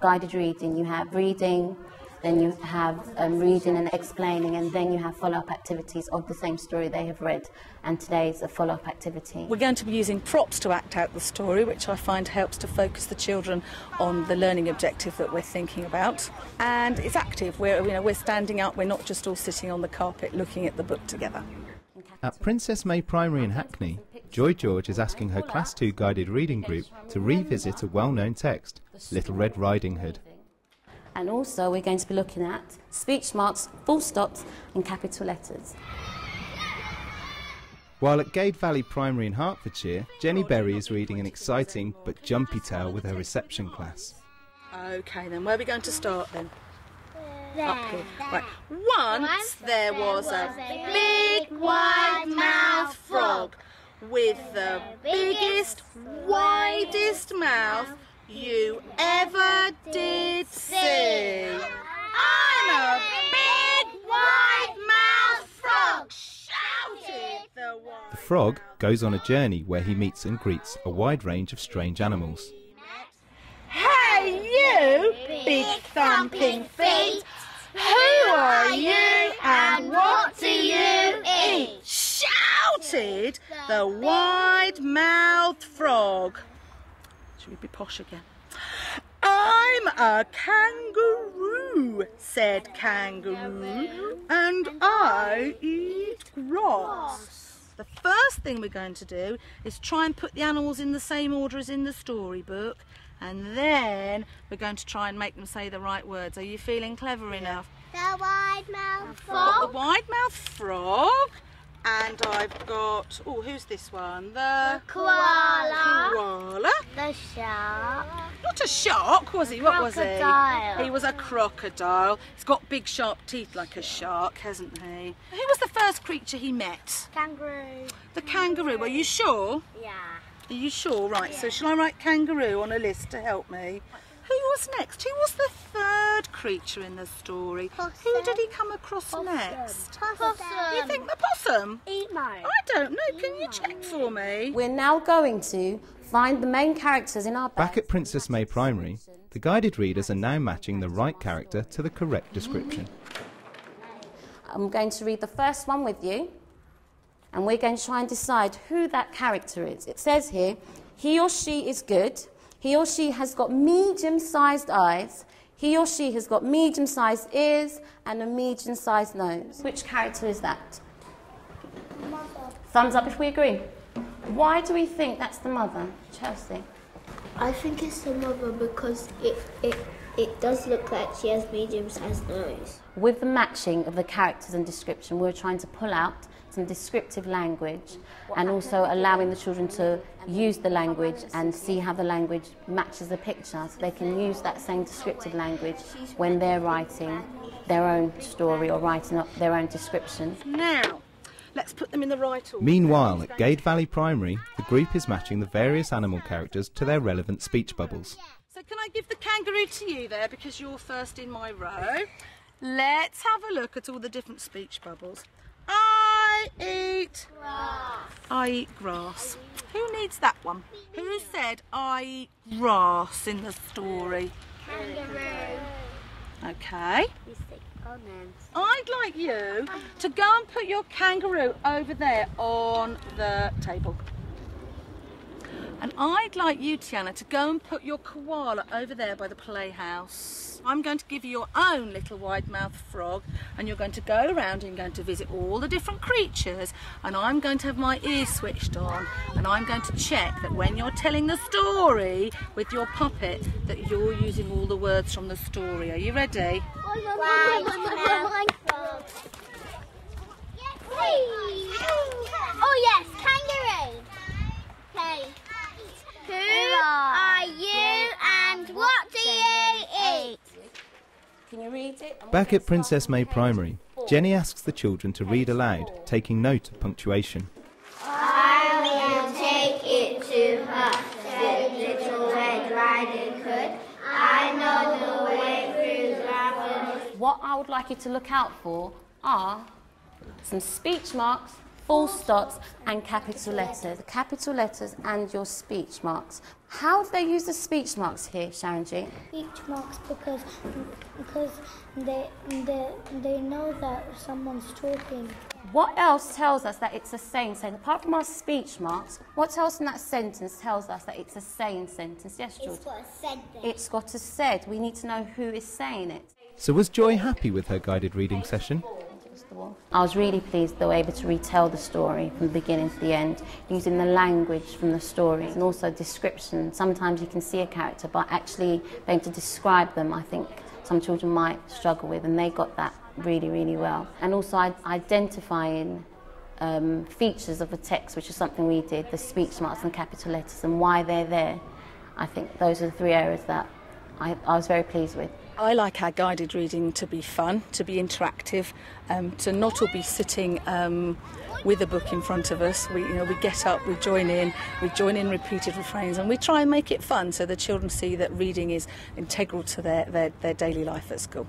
guided reading. You have reading, then you have um, reading and explaining, and then you have follow-up activities of the same story they have read. And today is a follow-up activity. We're going to be using props to act out the story, which I find helps to focus the children on the learning objective that we're thinking about. And it's active. We're, you know, we're standing up. We're not just all sitting on the carpet looking at the book together. At Princess May Primary in Hackney, Joy George is asking her Class 2 guided reading group to revisit a well-known text, Little Red Riding Hood. And also we're going to be looking at speech marks, full stops and capital letters. While at Gade Valley Primary in Hertfordshire, Jenny Berry is reading an exciting but jumpy tale with her reception class. Okay, then where are we going to start then? Up here. Right. Once, Once there was a big wide-mouthed frog with the biggest, widest mouth you ever did see. I'm a big wide-mouthed frog, shouted the The frog goes on a journey where he meets and greets a wide range of strange animals. Hey you, big thumping feet, who are you and what do you eat? Shouted the wide-mouthed frog. Should we be posh again? I'm a kangaroo, said Kangaroo, and I eat grass. The first thing we're going to do is try and put the animals in the same order as in the storybook, and then we're going to try and make them say the right words. Are you feeling clever enough? The wide mouth I've got frog. the wide-mouthed frog, and I've got, oh, who's this one? The Koala. koala. The shark. Not a shark, was he? What was he? He was a crocodile. He's got big sharp teeth like a shark, hasn't he? Who was the first creature he met? Kangaroo. The kangaroo. Are you sure? Yeah. Are you sure? Right, so shall I write kangaroo on a list to help me? Who was next? Who was the third creature in the story? Who did he come across next? Possum. You think the possum? Emo. I don't know. Can you check for me? We're now going to find the main characters in our Back at Princess May Primary, the guided readers are now matching the right character to the correct description. I'm going to read the first one with you, and we're going to try and decide who that character is. It says here, he or she is good. He or she has got medium sized eyes. He or she has got medium sized ears and a medium sized nose. Which character is that? Mother. Thumbs up if we agree. Why do we think that's the mother, Chelsea? I think it's the mother because it it it does look like she has medium sized nose. With the matching of the characters and description, we're trying to pull out some descriptive language and also allowing the children to use the language and see how the language matches the picture so they can use that same descriptive language when they're writing their own story or writing up their own description. Now, let's put them in the right order. Meanwhile, at Gade Valley Primary, the group is matching the various animal characters to their relevant speech bubbles. So can I give the kangaroo to you there because you're first in my row? Let's have a look at all the different speech bubbles. I eat grass. I eat grass. Who needs that one? Who said I eat grass in the story? Kangaroo. Okay. You stick on them. I'd like you to go and put your kangaroo over there on the table. And I'd like you, Tiana, to go and put your koala over there by the playhouse. I'm going to give you your own little wide-mouthed frog and you're going to go around and going to visit all the different creatures and I'm going to have my ears switched on and I'm going to check that when you're telling the story with your puppet that you're using all the words from the story. Are you ready? Oh kangaroo. Okay. Who are you and what do you eat? Can you read it? Back at Princess May Primary, Jenny asks the children to read aloud, taking note of punctuation. I will take it to her, said Little Red Riding Hood. I know the way through the What I would like you to look out for are some speech marks, full stops and capital letters. Capital letters and your speech marks. How do they use the speech marks here, Sharon G? Speech marks because because they they they know that someone's talking. What else tells us that it's a saying sentence? Apart from our speech marks, what else in that sentence tells us that it's a saying sentence? Yes, George? It's got a said there. It's got a said. We need to know who is saying it. So was Joy happy with her guided reading session? I was really pleased they were able to retell the story from the beginning to the end, using the language from the story and also description. Sometimes you can see a character, but actually being able to describe them, I think some children might struggle with, and they got that really, really well. And also identifying um, features of the text, which is something we did, the speech marks and capital letters, and why they're there. I think those are the three areas that I, I was very pleased with. I like our guided reading to be fun, to be interactive, um, to not all be sitting um, with a book in front of us. We, you know, we get up, we join in, we join in repeated refrains, and we try and make it fun so the children see that reading is integral to their, their, their daily life at school.